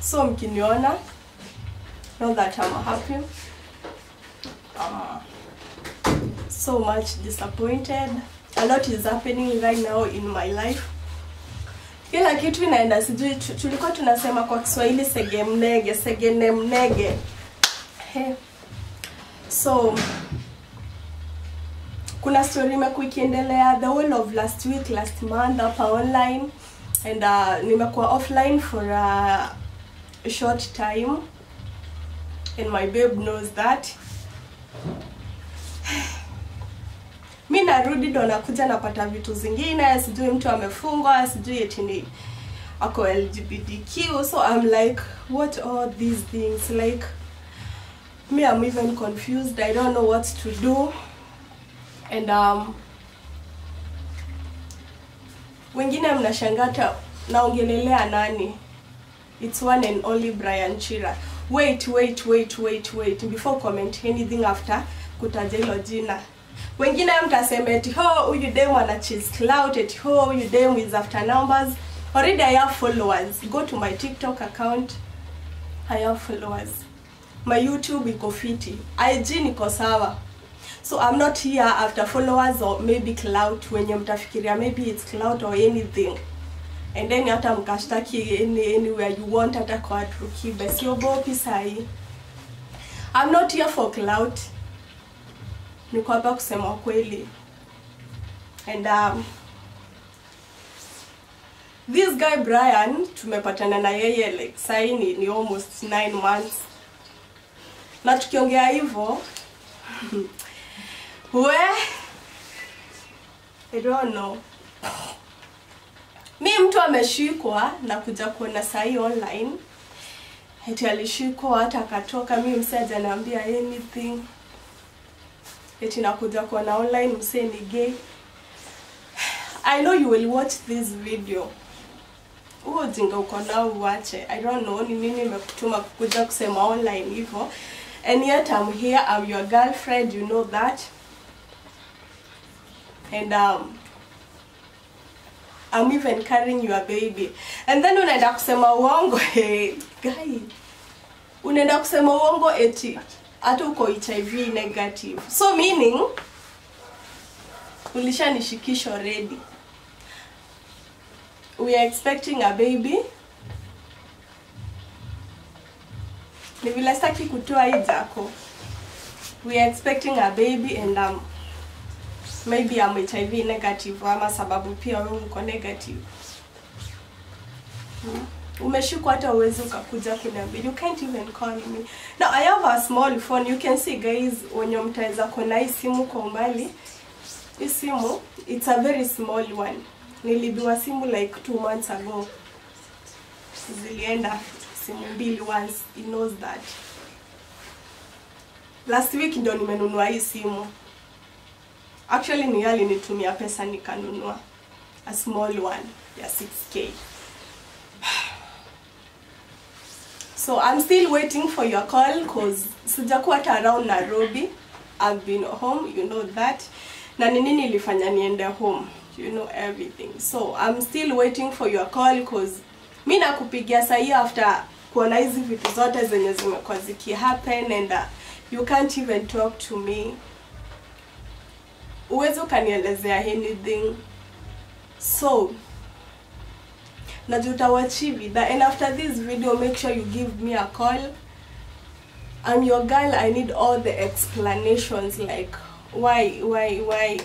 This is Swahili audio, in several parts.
so mkiniona know that I'm happy. Um, so much disappointed. A lot is happening right now in my life. Kila kitu inaenda sijui tulikuwa tunasema kwa kiswahili sege mnege segene mnege. Hey. so kuna story imekuwa ikiendelea the whole of last week last month hapa online and uh, nimekuwa offline for a short time. And my babe knows that. Mi narudi ndo nakuja napata vitu zingine. Sijui mtu amefungwa sijui etini ako lgbtq so i'm like what all these things? Like me am even confused. I don't know what to do. And um wengine mnashangata naongelelea nani? It's one and only brian chira. Wait wait wait wait wait. Before comment anything after kutaja hilo jina. Wengine mtasema eti ho huyu dem ana cheese clout eti ho huyu dem is after numbers. Already i have followers. Go to my tiktok account. I have followers. My youtube iko fiti. Ig niko sawa so i'm not here after followers or maybe clout. Wenye mtafikiria maybe it's clout or anything. And then hata mkashtaki any, anywhere you want hata kwa trukibe siogopi sahi i'm not here for clout. Niko hapa kusema kweli. And um, this guy brian tumepatana na yeye like sahi ni, ni almost 9 months. Na tukiongea hivyo we I don't know. Mi mtu ameshikwa na kuja kuona sahii online. Eti alishikwa hata akatoka. Mi msee ajanaambia anything. Eti nakuja kuona online msee ni gay. I know you will watch this video. Huo ujinga uko nao uache i don't know ni nini imekutuma kukuja kusema online hivyo. And yet i'm here i'm your girlfriend you know that and um, I'm even carrying your baby. And then unaenda kusema uongo hey, guy. Unaenda kusema uongo eti hata uko hiv negative. So meaning ulishanishikisha already. We are expecting a baby. Ni vile kutoa hii we are expecting a baby and um, maybe I'm HIV negative ama sababu pia wewe uko negative. Hmm. umeshikwa hata uwezi ukakuja kuniambia. You can't even call me. Now I have a small phone. You can see guys wenye mtaweza kuona hii simu kwa umbali. Hii simu it's a very small one. Nilibiwa simu like two months ago. Zilienda simu mbili once. He knows that. Last week ndo nimenunua hii simu actually ni yali nitumia pesa nikanunua a small one ya 6k so i'm still waiting for your call cause sijakuwa around nairobi. I've been home you know that. Na ni nini ilifanya niende home? You know everything. So i'm still waiting for your call cause mi nakupigia sahii after kuona hizi vitu zote zenye zimekuwa zikihappen and uh, you can't even talk to me uwezi ukanielezea anything so najuta wachivi video and after this video make sure you give me a call. I'm your girl. I need all the explanations like why why why?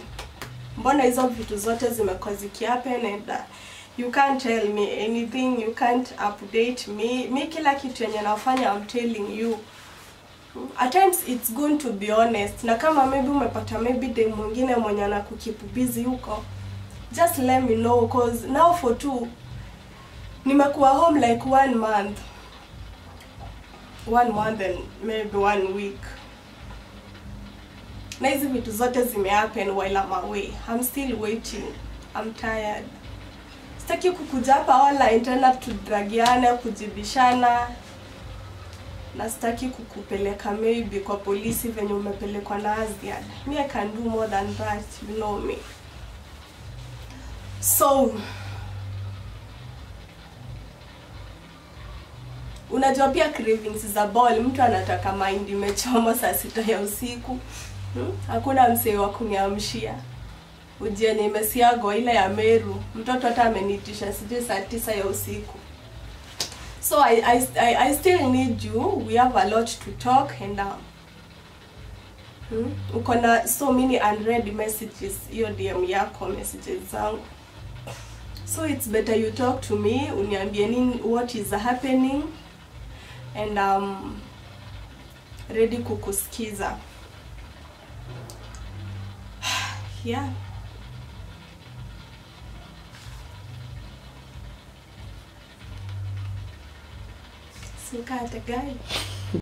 Mbona hizo vitu zote zimekuwa zikihappen and uh, you can't tell me anything. You can't update me. Mi kila kitu yenye nafanya I'm telling you at times it's good to be honest. Na kama maybe umepata maybe day mwingine mwenye anakukeep busy huko just let me know cause now for two nimekuwa home like one month. One month and maybe one week. Na hizi vitu zote zimehappen while I'm away. I'm still waiting. I'm tired. Sitaki kukuja hapa wala internet tudragiane kujibishana na sitaki kukupeleka maybe kwa polisi venye umepelekwa na Aziad. Me I can do more than that, you know me. So unajua pia cravings za ball mtu anataka mind imechoma saa sita ya usiku hmm? hakuna msee wa kuniamshia ni imesiagwa ile ya meru mtoto hata amenitisha sijui saa tisa ya usiku so I, I, I, I still need you. We have a lot to talk and um, hmm? uko na so many unread messages. Hiyo dm yako messages zangu. So it's better you talk to me uniambie nini what is happening and um, ready kukusikiza. Yeah look at the guy.